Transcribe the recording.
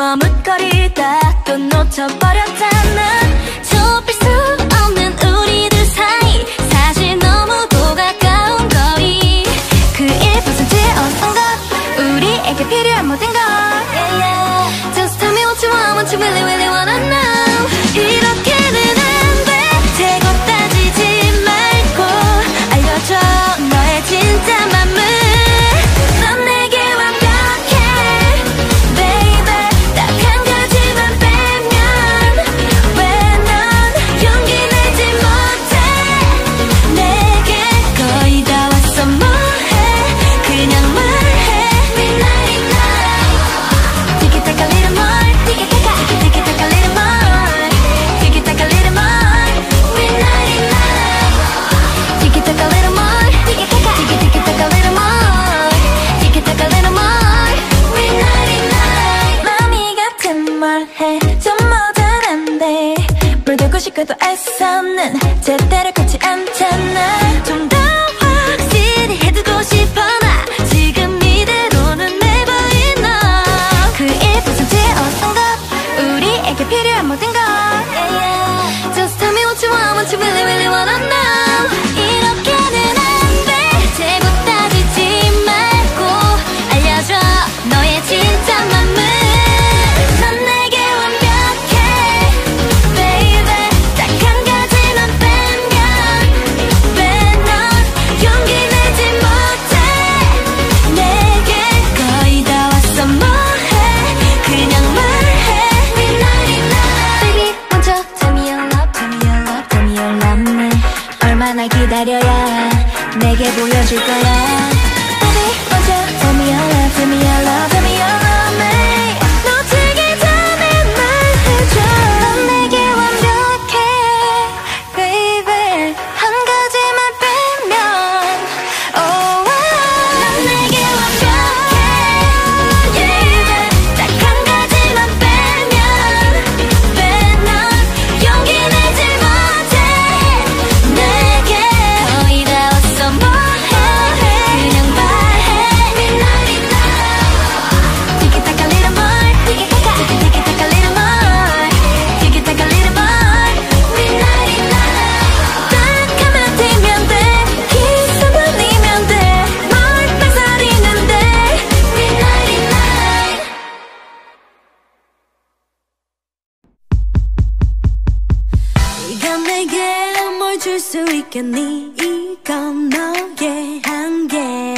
머뭇거리다 또 놓쳐버렸잖아. 좁힐 수 없는 우리들 사이. 사실 너무도 가까운 거리. 그 1% on, on 것. 우리에게 필요한 모든 것. what you really, really wanna know. 해 좀 모자란데 물들고 싶어도 애써는 제대로 날 기다려야 내게 보여줄 거야. 과연 내게 뭘 줄 수 있겠니? 이건 너의 한계.